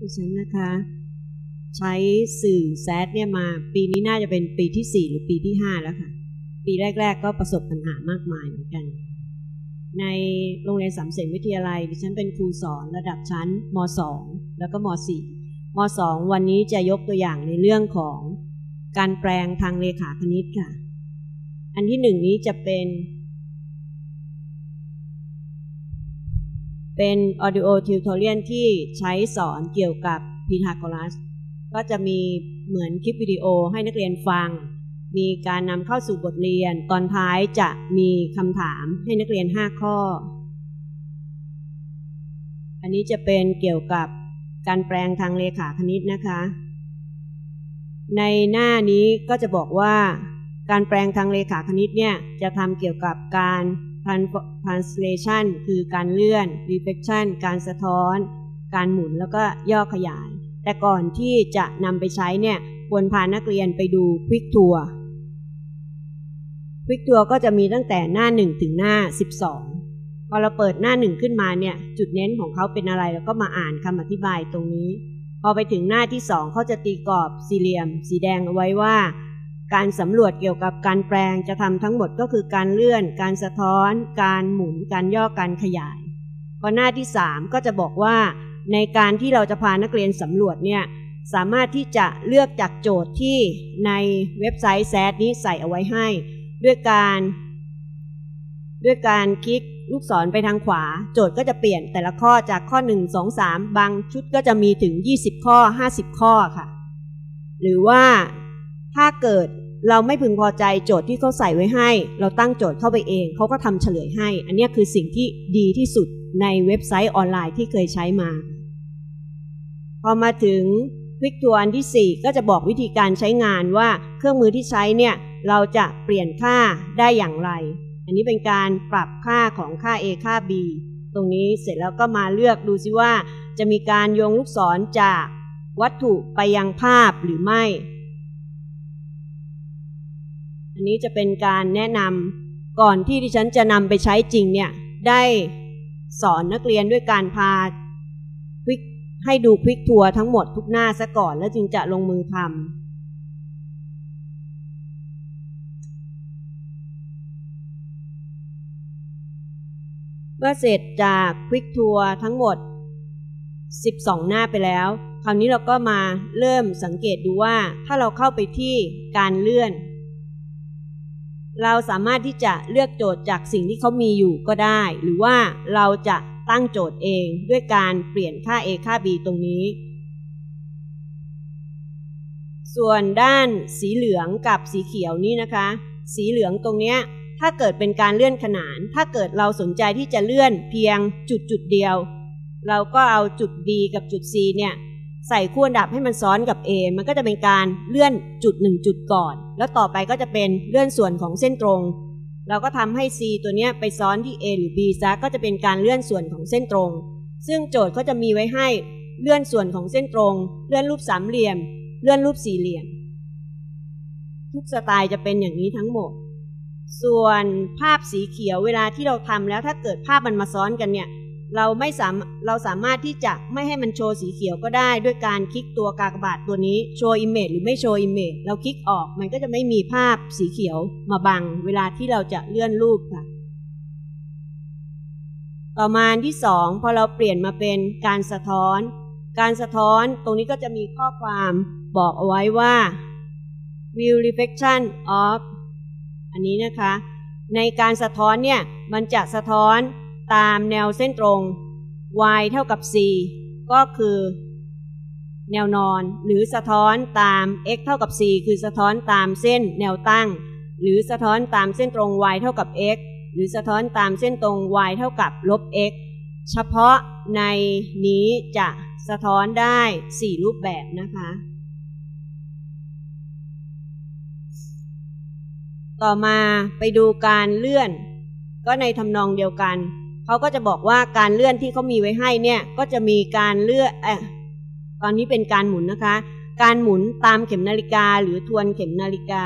ดิฉันนะคะ ใช้สื่อแซดเนี่ยมา ปีนี้น่าจะเป็นปีที่สี่หรือปีที่ห้าแล้วค่ะ ปีแรก ๆ ก็ประสบปัญหามากมายเหมือนกัน ในโรงเรียนสามเสนวิทยาลัย ดิฉันเป็นครูสอนระดับชั้นมสองแล้วก็มสี่มสองวันนี้จะยกตัวอย่างในเรื่องของการแปลงทางเลขาคณิตค่ะ อันที่หนึ่งนี้จะเป็น เป็น audio tutorial ที่ใช้สอนเกี่ยวกับพีทาโกรัส ก็จะมีเหมือนคลิปวิดีโอให้นักเรียนฟัง มีการนำเข้าสู่บทเรียน ตอนท้ายจะมีคำถามให้นักเรียน 5 ข้อ อันนี้จะเป็นเกี่ยวกับการแปลงทางเลขาคณิตนะคะ ในหน้านี้ก็จะบอกว่า การแปลงทางเลขาคณิตเนี่ยจะทำเกี่ยวกับการ translation คือการเลื่อน reflection การสะท้อน การหมุนแล้วก็ย่อขยาย แต่ก่อนที่จะนำไปใช้เนี่ยควรพานักเรียนไปดู Quick Tour Quick Tour ก็จะมีตั้งแต่หน้า 1 ถึงหน้า 12 พอเราเปิดหน้าหนึ่งขึ้นมาเนี่ย จุดเน้นของเขาเป็นอะไรแล้วก็มาอ่านคำอธิบายตรงนี้ พอไปถึงหน้าที่สองเขาจะตีกรอบสี่เหลี่ยม สีแดงเอาไว้ว่า การสำรวจเกี่ยวกับการแปลงจะทำทั้งหมดก็คือการเลื่อน การสะท้อน การหมุน การย่อ การขยาย พอหน้าที่ 3 ก็จะบอกว่าในการที่เราจะพานักเรียนสำรวจเนี่ยสามารถที่จะเลือกจากโจทย์ที่ในเว็บไซต์แซดนี้ใส่เอาไว้ให้ ด้วยการ ด้วยการคลิกลูกศรไปทางขวา โจทย์ก็จะเปลี่ยนแต่ละข้อจากข้อ 1 2 3 บางชุดก็จะมีถึง 20 ข้อ 50 ข้อค่ะ หรือว่า ถ้าเกิดเราไม่พึงพอใจโจทย์ที่เขาใส่ไว้ให้ เราตั้งโจทย์เข้าไปเองเขาก็ทำเฉลยให้ อันนี้คือสิ่งที่ดีที่สุดในเว็บไซต์ออนไลน์ที่เคยใช้มา พอมาถึงคลิกตัวอันที่ 4 ก็จะบอกวิธีการใช้งานว่าเครื่องมือที่ใช้เนี่ยเราจะเปลี่ยนค่าได้อย่างไร อันนี้เป็นการปรับค่าของค่า a ค่า b ตรงนี้เสร็จแล้วก็มาเลือกดูซิว่า จะมีการโยงลูกศรจากวัตถุไปยังภาพหรือไม่ นี้จะเป็นการแนะนำก่อนที่ดิฉันจะนำไปใช้จริงเนี่ยได้สอนนักเรียนด้วยการพาควิกให้ดูควิกทัวร์ทั้งหมดทุกหน้าซะก่อนแล้วจึงจะลงมือทำเมื่อเสร็จจากควิกทัวร์ทั้งหมด 12 หน้าไปแล้ว คราวนี้เราก็มาเริ่มสังเกตดูว่าถ้าเราเข้าไปที่การเลื่อน เราสามารถที่จะเลือกโจทย์จากสิ่งที่เขามีอยู่ก็ได้ หรือว่าเราจะตั้งโจทย์เองด้วยการเปลี่ยนค่า a ค่า b ตรงนี้ ส่วนด้านสีเหลืองกับสีเขียวนี้นะคะ สีเหลืองตรงนี้ถ้าเกิดเป็นการเลื่อนขนาน ถ้าเกิดเราสนใจที่จะเลื่อนเพียงจุดจุดเดียว เราก็เอาจุด B กับจุด C เนี่ย ใส่คู่อันดับให้มันซ้อนกับ A มันก็จะเป็นการเลื่อนจุดหนึ่งจุดก่อน แล้วต่อไปก็จะเป็นเลื่อนส่วนของเส้นตรง เราก็ทำให้ C ตัวนี้ไปซ้อนที่ A หรือ B ซะก็จะเป็นการเลื่อนส่วนของเส้นตรง ซึ่งโจทย์ก็จะมีไว้ให้เลื่อนส่วนของเส้นตรง เลื่อนรูปสามเหลี่ยม เลื่อนรูปสี่เหลี่ยม ทุกสไตล์จะเป็นอย่างนี้ทั้งหมด ส่วนภาพสีเขียวเวลาที่เราทำแล้วถ้าเกิดภาพมันมาซ้อนกันเนี่ย เราไม่สามเราสามารถที่จะไม่ให้มันโชว์สีเขียวก็ได้ด้วยการคลิกตัวกากบาทตัวนี้ show image หรือไม่ show image เราคลิกออกมันก็จะไม่มีภาพสีเขียวมาบัง เวลาที่เราจะเลื่อนรูปค่ะ ต่อมาที่สองพอเราเปลี่ยนมาเป็นการสะท้อน การสะท้อนตรงนี้ก็จะมีข้อความบอกเอาไว้ว่า view reflection of อันนี้นะคะ ในการสะท้อนเนี่ยมันจะสะท้อน ตามแนวเส้นตรง y เท่ากับ c ก็คือ แนวนอนหรือสะท้อนตาม x เท่ากับ c คือสะท้อนตามเส้นแนวตั้ง หรือสะท้อนตามเส้นตรง y เท่ากับ x หรือสะท้อนตามเส้นตรง y เท่ากับลบ x เฉพาะในนี้จะสะท้อนได้ 4 รูปแบบนะคะ ต่อมาไปดูการเลื่อน ก็ในทำนองเดียวกัน เขาก็จะบอกว่าการเลื่อนที่เขามีไว้ให้เนี่ยก็จะมีการเลื่อนเออตอนนี้เป็นการหมุนนะคะ การหมุนตามเข็มนาฬิกาหรือทวนเข็มนาฬิกา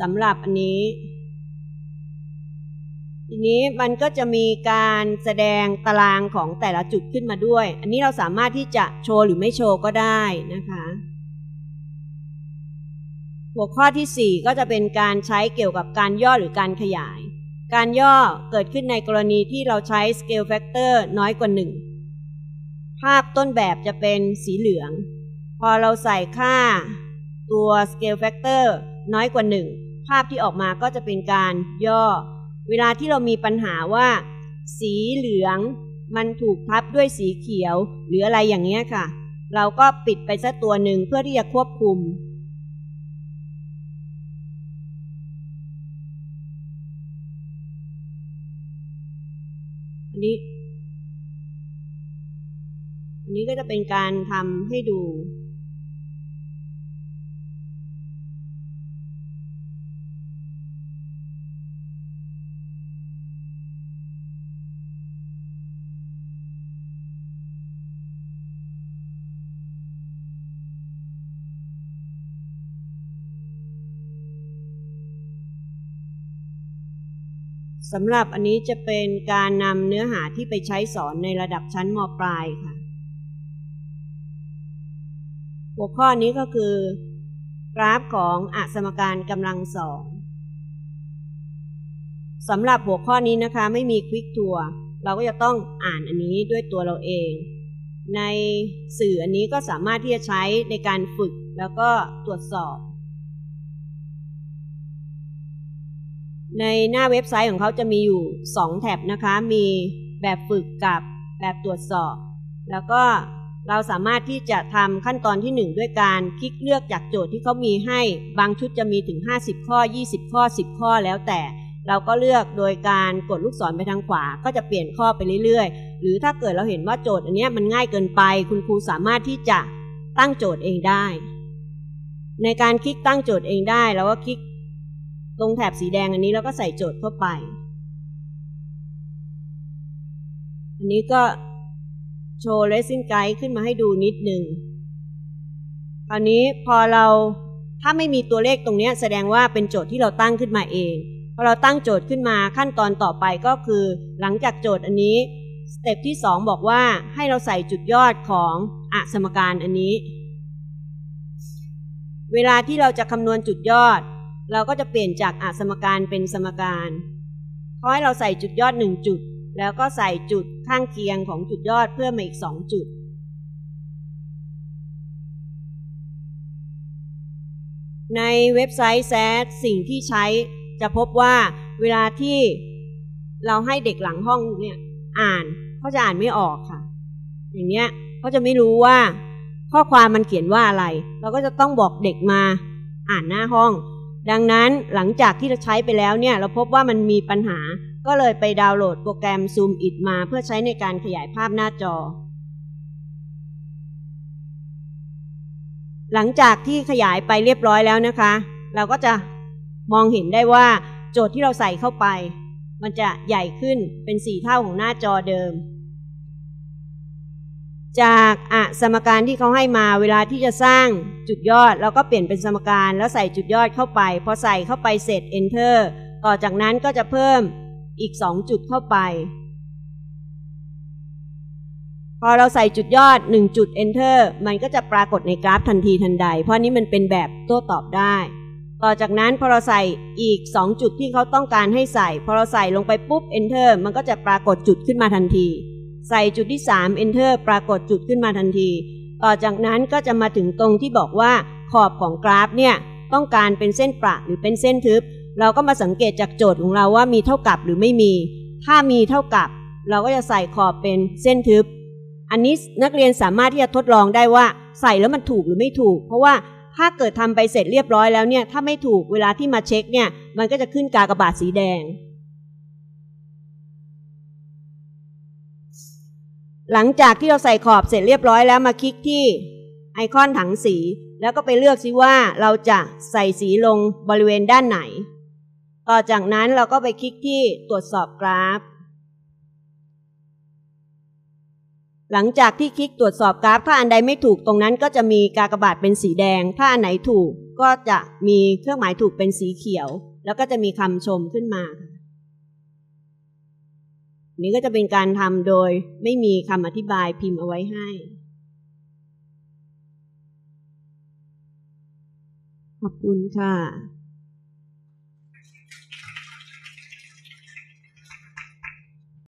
สำหรับอันนี้ ทีนี้มันก็จะมีการแสดงตารางของแต่ละจุดขึ้นมาด้วย อันนี้เราสามารถที่จะโชว์หรือไม่โชว์ก็ได้นะคะหัวข้อที่ 4 ก็จะเป็นการใช้เกี่ยวกับการย่อหรือการขยาย การย่อเกิดขึ้นในกรณีที่เราใช้ scale factor น้อยกว่า 1 ภาพต้นแบบจะเป็นสีเหลือง พอเราใส่ค่าตัว scale factor น้อยกว่า 1 ภาพที่ออกมาก็จะเป็นการย่อ เวลาที่เรามีปัญหาว่า สีเหลืองมันถูกทับด้วยสีเขียว หรืออะไรอย่างเงี้ยค่ะ เราก็ปิดไปสักตัวหนึ่งเพื่อที่จะควบคุม นี้ อันนี้ก็จะเป็นการทำให้ดู สำหรับอันนี้จะเป็นการนำเนื้อหาที่ไปใช้สอนในระดับชั้นมปลายค่ะ หัวข้อนี้ก็คือกราฟของอสมการกำลังสองสำหรับหัวข้อนี้นะคะไม่มีควิกทัวร์เราก็จะต้องอ่านอันนี้ด้วยตัวเราเอง ในสื่ออันนี้ก็สามารถที่จะใช้ในการฝึกแล้วก็ตรวจสอบ ในหน้าเว็บไซต์ของเขาจะมีอยู่ 2 แท็บนะคะ มีแบบฝึกกับแบบตรวจสอบ แล้วก็เราสามารถที่จะทำขั้นตอนที่ 1 ด้วยการคลิกเลือกจากโจทย์ที่เขามีให้ บางชุดจะมีถึง 50 ข้อ 20 ข้อ 10 ข้อแล้วแต่ เราก็เลือกโดยการกดลูกศรไปทางขวา ก็จะเปลี่ยนข้อไปเรื่อยๆ หรือถ้าเกิดเราเห็นว่าโจทย์อันนี้มันง่ายเกินไป คุณครูสามารถที่จะตั้งโจทย์เองได้ ในการคลิกตั้งโจทย์เองได้เราก็คลิก ตรงแถบสีแดงอันนี้แล้วก็ใส่โจทย์เข้าไป อันนี้ก็โชว์เลสซิ่งไกด์ขึ้นมาให้ดูนิดหนึ่งคราวนี้พอเราถ้าไม่มีตัวเลขตรงนี้แสดงว่าเป็นโจทย์ที่เราตั้งขึ้นมาเองพอเราตั้งโจทย์ขึ้นมาขั้นตอนต่อไปก็คือ หลังจากโจทย์อันนี้สเต็ปที่ 2 บอกว่าให้เราใส่จุดยอดของอสมการอันนี้ เวลาที่เราจะคำนวณจุดยอด เราก็จะเปลี่ยนจากอสมการเป็นสมการขาให้เราใส่จุดยอดหนึ่งจุด แล้วก็ใส่จุดข้างเคียงของจุดยอดเพิ่มมาอีกสองจุด ในเว็บไซต์แซดสิ่งที่ใช้จะพบว่าเวลาที่เราให้เด็กหลังห้องเนี่ยอ่านเขาจะอ่านไม่ออกค่ะ อย่างเนี้ยเขาจะไม่รู้ว่าข้อความมันเขียนว่าอะไร เราก็จะต้องบอกเด็กมาอ่านหน้าห้อง ดังนั้นหลังจากที่เราใช้ไปแล้วเนี่ยเราพบว่ามันมีปัญหา ก็เลยไปดาวน์โหลดโปรแกรม Zoom It มาเพื่อใช้ในการขยายภาพหน้าจอ หลังจากที่ขยายไปเรียบร้อยแล้วนะคะ เราก็จะมองเห็นได้ว่าโจทย์ที่เราใส่เข้าไป มันจะใหญ่ขึ้นเป็นสี่เท่าของหน้าจอเดิม จากอะสมการที่เขาให้มาเวลาที่จะสร้างจุดยอดเราก็เปลี่ยนเป็นสมการแล้วใส่จุดยอดเข้าไป พอใส่เข้าไปเสร็จ enter ต่อจากนั้นก็จะเพิ่มอีก 2 จุดเข้าไป พอเราใส่จุดยอด 1 จุด enter มันก็จะปรากฏในกราฟทันทีทันใด เพราะนี้มันเป็นแบบโต้ตอบได้ ต่อจากนั้นพอเราใส่อีก 2 จุดที่เขาต้องการให้ใส่ พอเราใส่ลงไปปุ๊บ enter มันก็จะปรากฏจุดขึ้นมาทันที ใส่จุดที่ 3 enter ปรากฏจุดขึ้นมาทันที ต่อจากนั้นก็จะมาถึงตรงที่บอกว่าขอบของกราฟเนี่ยต้องการเป็นเส้นประหรือเป็นเส้นทึบ เราก็มาสังเกตจากโจทย์ของเราว่ามีเท่ากับหรือไม่มี ถ้ามีเท่ากับ เราก็จะใส่ขอบเป็นเส้นทึบ อันนี้นักเรียนสามารถที่จะทดลองได้ว่าใส่แล้วมันถูกหรือไม่ถูก เพราะว่าถ้าเกิดทำไปเสร็จเรียบร้อยแล้วเนี่ยถ้าไม่ถูกเวลาที่มาเช็คเนี่ยมันก็จะขึ้นกากระบาดสีแดง หลังจากที่เราใส่ขอบเสร็จเรียบร้อยแล้วมาคลิกที่ไอคอนถังสี แล้วก็ไปเลือกซิว่าเราจะใส่สีลงบริเวณด้านไหน ต่อจากนั้นเราก็ไปคลิกที่ตรวจสอบกราฟ หลังจากที่คลิกตรวจสอบกราฟ ถ้าอันใดไม่ถูกตรงนั้นก็จะมีกากบาทเป็นสีแดง ถ้าอันไหนถูกก็จะมีเครื่องหมายถูกเป็นสีเขียว แล้วก็จะมีคำชมขึ้นมา นี้ก็จะเป็นการทำโดยไม่มีคำอธิบายพิมพ์เอาไว้ให้ ขอบคุณค่ะ